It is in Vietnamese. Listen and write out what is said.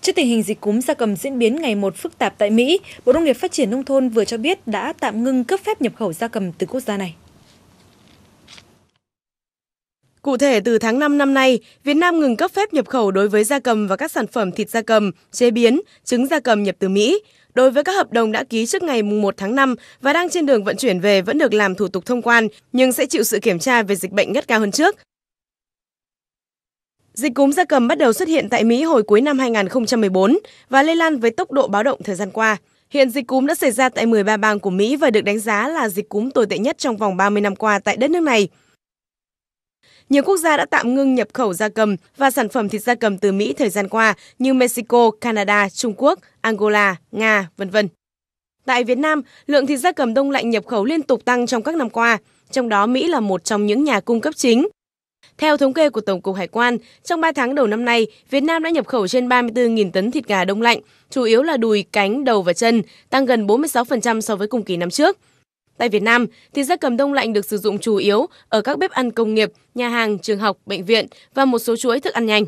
Trước tình hình dịch cúm gia cầm diễn biến ngày một phức tạp tại Mỹ, Bộ Nông nghiệp Phát triển Nông thôn vừa cho biết đã tạm ngưng cấp phép nhập khẩu gia cầm từ quốc gia này. Cụ thể, từ tháng 5 năm nay, Việt Nam ngừng cấp phép nhập khẩu đối với gia cầm và các sản phẩm thịt gia cầm, chế biến, trứng gia cầm nhập từ Mỹ. Đối với các hợp đồng đã ký trước ngày 1 tháng 5 và đang trên đường vận chuyển về vẫn được làm thủ tục thông quan, nhưng sẽ chịu sự kiểm tra về dịch bệnh gắt cao hơn trước. Dịch cúm gia cầm bắt đầu xuất hiện tại Mỹ hồi cuối năm 2014 và lây lan với tốc độ báo động thời gian qua. Hiện dịch cúm đã xảy ra tại 13 bang của Mỹ và được đánh giá là dịch cúm tồi tệ nhất trong vòng 30 năm qua tại đất nước này. Nhiều quốc gia đã tạm ngưng nhập khẩu gia cầm và sản phẩm thịt gia cầm từ Mỹ thời gian qua như Mexico, Canada, Trung Quốc, Angola, Nga, vân vân. Tại Việt Nam, lượng thịt gia cầm đông lạnh nhập khẩu liên tục tăng trong các năm qua, trong đó Mỹ là một trong những nhà cung cấp chính. Theo thống kê của Tổng cục Hải quan, trong 3 tháng đầu năm nay, Việt Nam đã nhập khẩu trên 34.000 tấn thịt gà đông lạnh, chủ yếu là đùi, cánh, đầu và chân, tăng gần 46% so với cùng kỳ năm trước. Tại Việt Nam, thịt gia cầm đông lạnh được sử dụng chủ yếu ở các bếp ăn công nghiệp, nhà hàng, trường học, bệnh viện và một số chuỗi thức ăn nhanh.